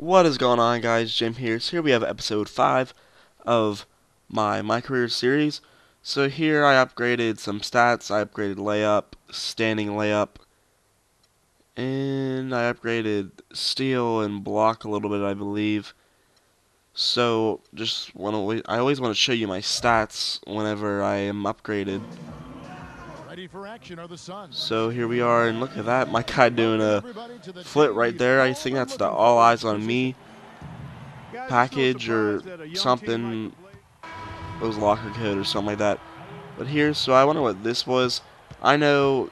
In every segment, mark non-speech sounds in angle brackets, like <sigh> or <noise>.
What is going on guys, Jim here. So here we have episode 5 of my My Career series. So here I upgraded some stats, I upgraded layup, standing layup, and I upgraded steal and block a little bit I believe. So just want to I always want to show you my stats whenever I am upgraded. So here we are, and look at that, my guy doing a flip right there. I think that's the all eyes on me package or something. It was locker code or something like that. But here, so I wonder what this was. I know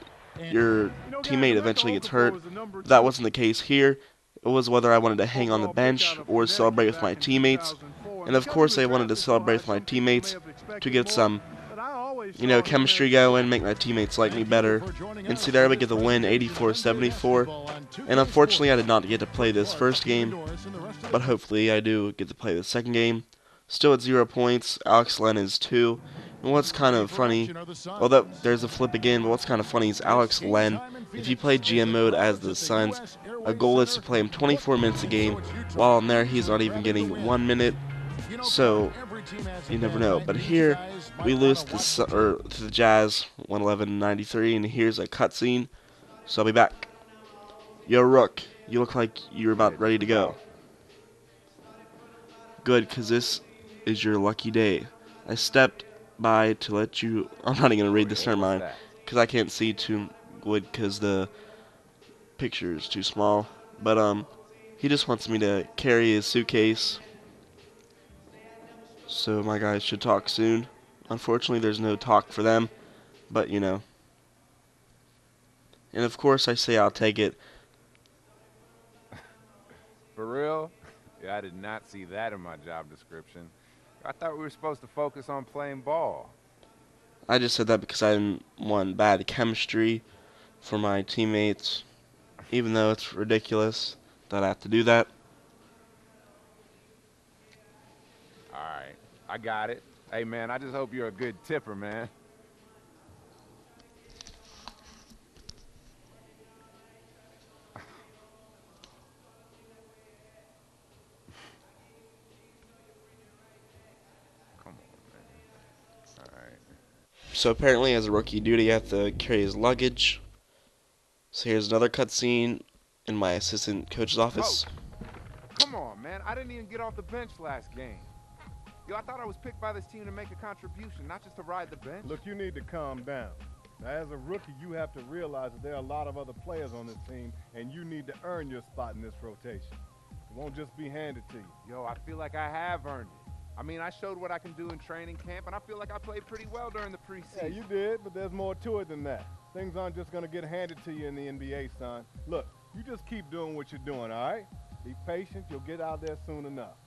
your teammate eventually gets hurt. That wasn't the case here. It was whether I wanted to hang on the bench or celebrate with my teammates. And of course I wanted to celebrate with my teammates to get some you know, chemistry going, make my teammates like me better. And see there we get the win 84-74. And unfortunately I did not get to play this first game, but hopefully I do get to play the second game. Still at zero points, Alex Len is two. And what's kind of funny, although there's a flip again, but what's kind of funny is Alex Len, if you play GM mode as the Suns, a goal is to play him 24 minutes a game, while in there he's not even getting one minute. So you never know. But here, we lose to, or, to the Jazz 111-93, and here's a cutscene. So I'll be back. Yo, Rook, you look like you're about ready to go. Good, because this is your lucky day. I stepped by to let you... I'm not even going to read this, never. Because I can't see too good because the picture is too small. But, um, he just wants me to carry his suitcase so my guys should talk soon. Unfortunately, there's no talk for them, but you know. And of course, I say I'll take it. <laughs> For real? Yeah, I did not see that in my job description. I thought we were supposed to focus on playing ball. I just said that because I didn't want bad chemistry for my teammates, even though it's ridiculous that I have to do that. I got it. Hey, man, I just hope you're a good tipper, man. Come on, man. All right. So apparently, as a rookie duty, you have to carry his luggage. So here's another cutscene in my assistant coach's office. Oh. Come on, man. I didn't even get off the bench last game. Yo, I thought I was picked by this team to make a contribution, not just to ride the bench. Look, you need to calm down. Now, as a rookie, you have to realize that there are a lot of other players on this team, and you need to earn your spot in this rotation. It won't just be handed to you. Yo, I feel like I have earned it. I mean, I showed what I can do in training camp, and I feel like I played pretty well during the preseason. Yeah, you did, but there's more to it than that. Things aren't just going to get handed to you in the NBA, son. Look, you just keep doing what you're doing, all right? Be patient. You'll get out there soon enough.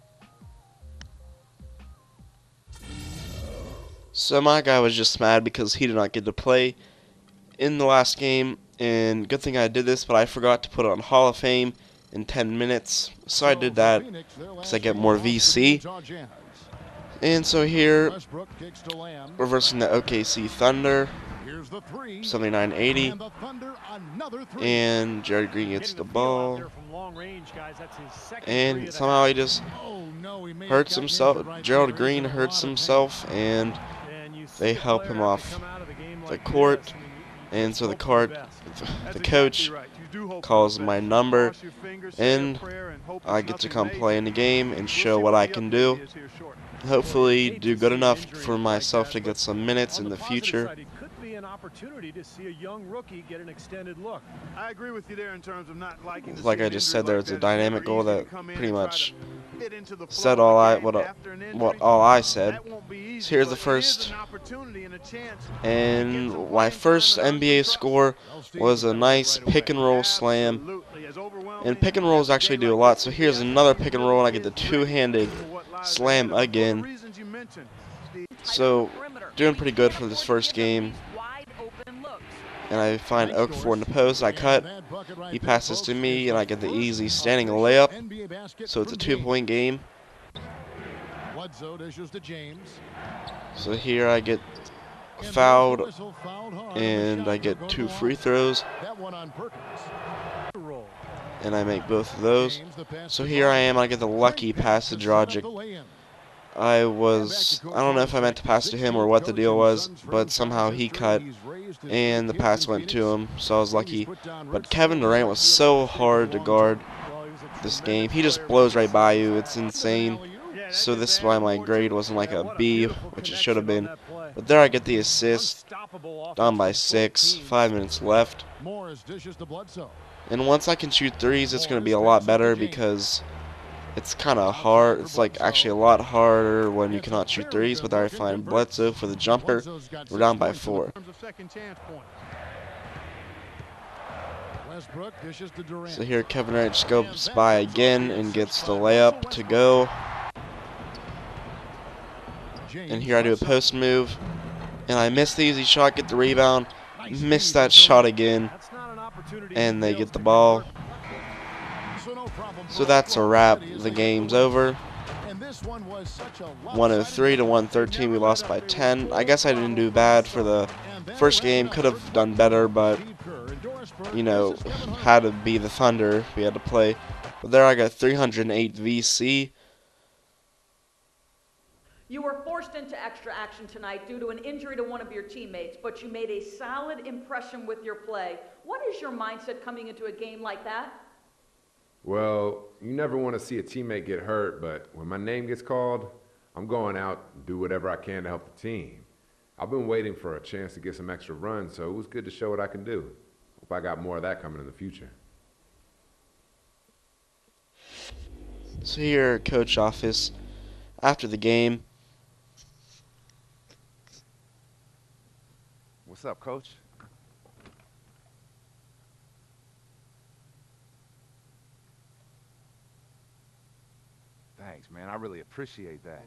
So my guy was just mad because he did not get to play in the last game, and good thing I did this, but I forgot to put it on Hall of Fame in 10 minutes, so I did that because I get more VC. And so here, reversing the OKC Thunder, 79-80, and Jared Green gets the ball, and somehow he just hurts himself. Gerald Green hurts himself, and they help him off the court, and so the court, the coach calls my number, and I get to come play in the game and show what I can do. Hopefully do good enough for myself to get some minutes in the future. an opportunity to see a young rookie get an extended look. I agree with you there in terms of not liking like I just said there's a dynamic goal that pretty much said all I what what all I said. So here's the first and my first NBA score was a nice pick and roll slam. And pick and rolls actually do a lot. So here's another pick and roll and I get the two-handed slam again. So doing pretty good for this first game and I find Okafor in the post. I cut. He passes to me, and I get the easy standing layup. So it's a two-point game. So here I get fouled, and I get two free throws. and I make both of those. So here I am, I get the lucky pass to Dragic. I was, I don't know if I meant to pass to him or what the deal was, but somehow he cut and the pass went to him, so I was lucky. But Kevin Durant was so hard to guard this game. He just blows right by you. It's insane. So this is why my grade wasn't like a B, which it should have been. But there I get the assist, down by six, five minutes left. And once I can shoot threes, it's going to be a lot better because it's kind of hard. It's like actually a lot harder when you cannot shoot threes. But I find Bledsoe for the jumper. We're down by four. So here Kevin Durant goes by again and gets the layup to go. And here I do a post move. And I miss the easy shot, get the rebound. Miss that shot again. And they get the ball. So that's a wrap. The game's over. 103 to 113. We lost by 10. I guess I didn't do bad for the first game. Could have done better, but you know, had to be the Thunder. We had to play. But there I got 308 VC. You were forced into extra action tonight due to an injury to one of your teammates, but you made a solid impression with your play. What is your mindset coming into a game like that? Well, you never want to see a teammate get hurt, but when my name gets called, I'm going out and do whatever I can to help the team. I've been waiting for a chance to get some extra runs, so it was good to show what I can do. Hope I got more of that coming in the future. So here, coach office, after the game. What's up, coach? Thanks, man. I really appreciate that.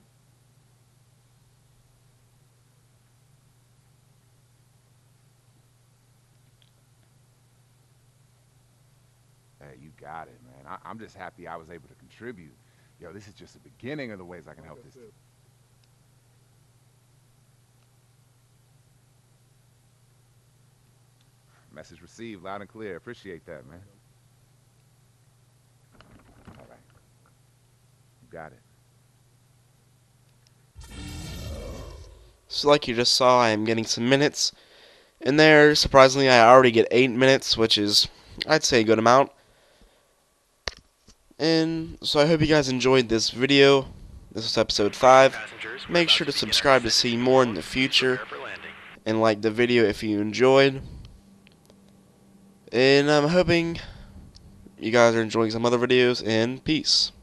Hey, you got it, man. I I'm just happy I was able to contribute. Yo, this is just the beginning of the ways I can help this. Message received loud and clear. Appreciate that, man. All right. You got it. So like you just saw, I am getting some minutes. In there, surprisingly, I already get 8 minutes, which is, I'd say, a good amount. And so I hope you guys enjoyed this video. This was episode 5. Make sure to subscribe to see more in the future. And like the video if you enjoyed. And I'm hoping you guys are enjoying some other videos, and peace.